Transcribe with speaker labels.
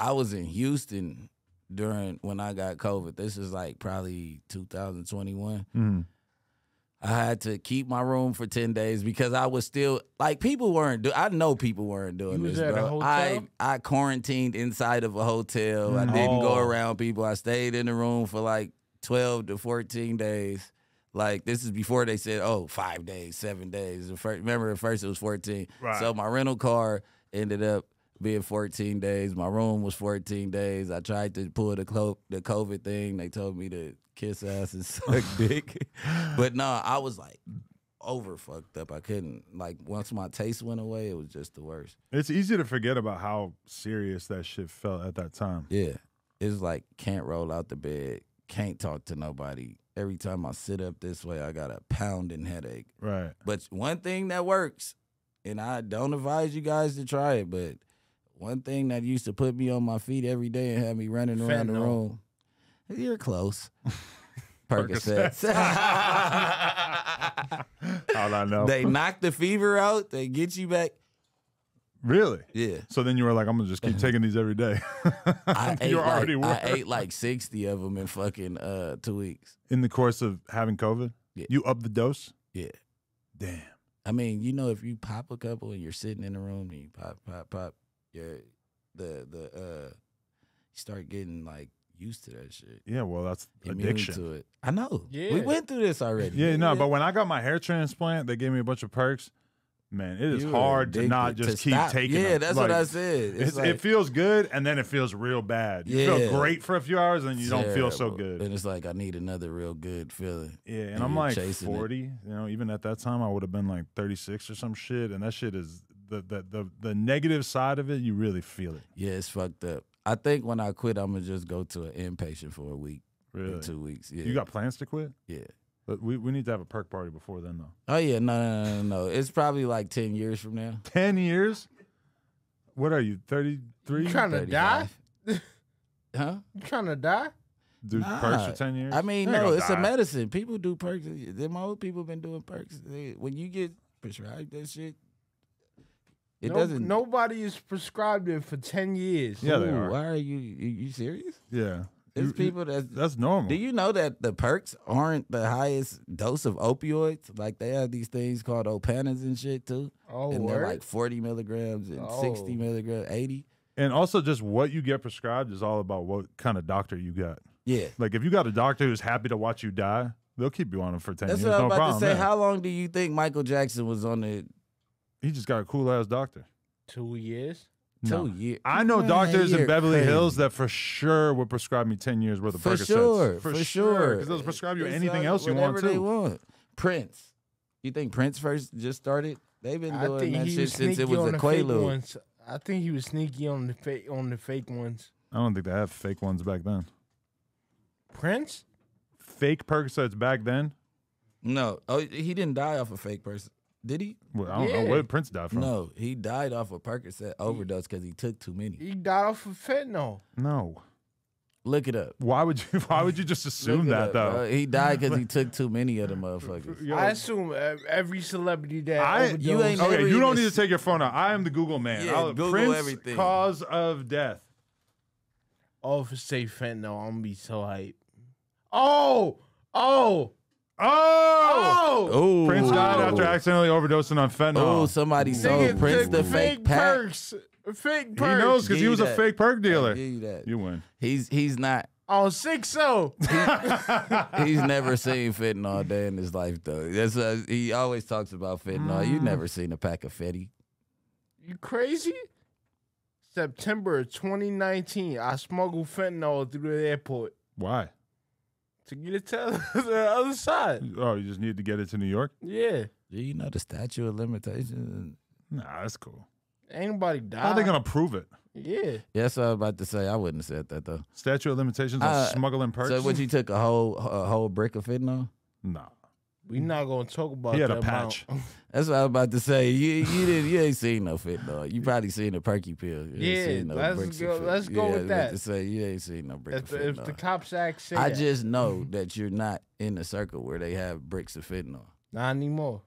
Speaker 1: I was in Houston during when I got COVID. This is like probably 2021.
Speaker 2: Mhm.
Speaker 1: I had to keep my room for 10 days because I was still like people weren't do I know people weren't doing this, bro. I I quarantined inside of a hotel. I didn't go
Speaker 3: Oh.
Speaker 1: around people. I stayed in the room for like 12 to 14 days. Like this is before they said, oh, five days, seven days. The fir- Remember, at first it was 14.
Speaker 2: Right.
Speaker 1: So my rental car ended up being 14 days. My room was 14 days. I tried to pull the the COVID thing. They told me to kiss ass and suck dick. but no, I was like over fucked up. I couldn't like once my taste went away, it was just the worst.
Speaker 2: It's easy to forget about how serious that shit felt at that time.
Speaker 1: Yeah. It's like can't roll out the bed, can't talk to nobody. Every time I sit up this way, I got a pounding headache.
Speaker 2: Right.
Speaker 1: But one thing that works, and I don't advise you guys to try it, but one thing that used to put me on my feet every day and have me running around the room. You're close. Percocets.
Speaker 2: How'd I know?
Speaker 1: they knock the fever out. They get you back.
Speaker 2: really?
Speaker 1: Yeah.
Speaker 2: So then you were like, I'm gonna just keep taking these every day.
Speaker 1: I ate,
Speaker 2: You're
Speaker 1: like,
Speaker 2: already
Speaker 1: I ate like 60 of them in fucking uh, two weeks.
Speaker 2: In the course of having COVID,
Speaker 1: Yeah.
Speaker 2: you up the dose.
Speaker 1: Yeah.
Speaker 2: Damn.
Speaker 1: I mean, you know, if you pop a couple and you're sitting in the room and you pop, pop, pop, you're the the uh, you start getting like used to that shit.
Speaker 2: Yeah. Well, that's
Speaker 1: Immune
Speaker 2: addiction.
Speaker 1: to it. I know.
Speaker 3: Yeah.
Speaker 1: we went through this already.
Speaker 2: Yeah, no, but when I got my hair transplant, they gave me a bunch of perks. Man, it is
Speaker 1: You
Speaker 2: hard to not just
Speaker 1: to
Speaker 2: keep
Speaker 1: stop.
Speaker 2: taking
Speaker 1: Yeah,
Speaker 2: them.
Speaker 1: that's
Speaker 2: Like,
Speaker 1: what I said. It's
Speaker 2: It's,
Speaker 1: like-
Speaker 2: it feels good, and then it feels real bad. You
Speaker 1: Yeah.
Speaker 2: feel great for a few hours, and you don't feel so good.
Speaker 1: And it's like I need another real good feeling.
Speaker 2: Yeah, and
Speaker 1: and
Speaker 2: I'm like
Speaker 1: chasing it.
Speaker 2: 40. You know, even at that time, I would have been like 36 or some shit, and that shit is the the the, the negative side of it. You really feel it.
Speaker 1: Yeah, it's fucked up. I think when I quit, I'm gonna just go to an inpatient for a week, or
Speaker 2: Really.
Speaker 1: two weeks. Yeah,
Speaker 2: You got plans to quit?
Speaker 1: yeah.
Speaker 2: But we, we need to have a perk party before then, though.
Speaker 1: Oh yeah, no, no, no, no, no. It's probably like ten years from now.
Speaker 2: 10 years? What are you, 33?
Speaker 3: You trying to die?
Speaker 1: Huh?
Speaker 3: You trying to die?
Speaker 2: Do
Speaker 1: Nah.
Speaker 2: perks for 10 years?
Speaker 1: I mean,
Speaker 2: You ain't
Speaker 1: no, it's
Speaker 2: die.
Speaker 1: a medicine. People do perks. Them old people been doing perks. They- when you get prescribed that shit, it
Speaker 3: No-
Speaker 1: doesn't.
Speaker 3: Nobody is prescribed it for ten years.
Speaker 2: Yeah, they are.
Speaker 1: Why are you? You, you serious?
Speaker 2: Yeah.
Speaker 1: There's people that.
Speaker 2: That's normal.
Speaker 1: Do you know that the perks aren't the highest dose of opioids? Like they have these things called opanas and shit too,
Speaker 3: Oh,
Speaker 1: and they're
Speaker 3: word?
Speaker 1: like forty milligrams and
Speaker 3: Oh.
Speaker 1: sixty milligrams, eighty.
Speaker 2: and also, just what you get prescribed is all about what kind of doctor you got.
Speaker 1: Yeah,
Speaker 2: Like, if you got a doctor who's happy to watch you die, they'll keep you on them for 10
Speaker 1: that's
Speaker 2: years.
Speaker 1: what I'm
Speaker 2: no
Speaker 1: about
Speaker 2: problem.
Speaker 1: to say.
Speaker 2: yeah.
Speaker 1: How long do you think Michael Jackson was on the
Speaker 2: He just got a cool ass doctor.
Speaker 3: two years.
Speaker 2: No.
Speaker 1: two years?
Speaker 2: I know doctors in Beverly
Speaker 1: crazy.
Speaker 2: Hills that for sure would prescribe me 10 years worth of
Speaker 1: For
Speaker 2: Percocets.
Speaker 1: sure, for, sure.
Speaker 2: Because they'll prescribe you
Speaker 1: It's
Speaker 2: anything
Speaker 1: like
Speaker 2: else you want
Speaker 1: whatever they
Speaker 2: too.
Speaker 1: want. Prince. You think Prince first just started? They've been doing
Speaker 3: think
Speaker 1: that shit since it was
Speaker 3: on
Speaker 1: a
Speaker 3: the fake
Speaker 1: Quaalude.
Speaker 3: ones. I think he was sneaky on the fake on the fake ones.
Speaker 2: I don't think they have fake ones back then.
Speaker 3: Prince?
Speaker 2: Fake Percocets back then?
Speaker 1: No, oh, he didn't die off a fake person, did he?
Speaker 2: Well, I don't know.
Speaker 3: Yeah.
Speaker 2: Where did Prince died from?
Speaker 1: No, he died off a Percocet overdose because he took too many.
Speaker 3: He died off of fentanyl.
Speaker 2: No.
Speaker 1: Look it up.
Speaker 2: Why would you? Why would you just assume that
Speaker 1: up,
Speaker 2: though?
Speaker 1: bro. He died because he took too many of the motherfuckers.
Speaker 2: Yo,
Speaker 3: I assume every celebrity that
Speaker 2: I-
Speaker 1: You ain't
Speaker 2: okay, you don't need to take your phone out. I am the Google man.
Speaker 1: Yeah,
Speaker 2: I'll-
Speaker 1: Google
Speaker 2: Prince
Speaker 1: everything.
Speaker 2: cause of death.
Speaker 3: Oh, if it say fentanyl, I'm gonna be so hyped. Oh, oh,
Speaker 2: Oh!
Speaker 3: oh!
Speaker 1: Oh,
Speaker 2: Prince died after accidentally overdosing on
Speaker 1: Oh,
Speaker 2: fentanyl.
Speaker 1: somebody
Speaker 3: Nigga
Speaker 1: sold Prince the fake pack.
Speaker 3: perks. Fake perks.
Speaker 2: he knows because he was
Speaker 1: you
Speaker 2: a fake perk dealer.
Speaker 1: you that.
Speaker 2: You win.
Speaker 1: He's he's not.
Speaker 3: Oh, six oh.
Speaker 1: He's never seen fentanyl a day in his life though. That's uh, he always talks about fentanyl. You never seen a pack of fetty.
Speaker 3: You crazy? September 2019, I smuggled fentanyl through the airport
Speaker 2: Why?
Speaker 3: To get it to the other side.
Speaker 2: Oh, you just need to get it to New York?
Speaker 3: Yeah,
Speaker 1: Do you know the statute of limitations?
Speaker 2: Nah, that's cool.
Speaker 3: ain't nobody died.
Speaker 2: How are they gonna prove it?
Speaker 3: Yeah,
Speaker 1: Yeah, that's what I was about to say. I wouldn't have said that though.
Speaker 2: Statute of limitations on
Speaker 1: Uh,
Speaker 2: smuggling perks?
Speaker 1: So, what you took a whole a whole brick of fentanyl?
Speaker 2: Nah.
Speaker 3: We mm. not gonna talk about
Speaker 2: He had
Speaker 3: that
Speaker 2: a patch.
Speaker 3: amount.
Speaker 1: That's what I was about to say. You you didn't you ain't seen no fentanyl. You probably seen a perky pill. You ain't
Speaker 3: Yeah,
Speaker 1: seen no
Speaker 3: let's go-
Speaker 1: fent-
Speaker 3: let's go
Speaker 1: yeah,
Speaker 3: with
Speaker 1: I was about
Speaker 3: that.
Speaker 1: To say you ain't seen no brick
Speaker 3: If
Speaker 1: of
Speaker 3: the, if the
Speaker 1: fentanyl.
Speaker 3: cops act, say
Speaker 1: I
Speaker 3: that.
Speaker 1: just know that you're not in the circle where they have bricks of fentanyl.
Speaker 3: not anymore.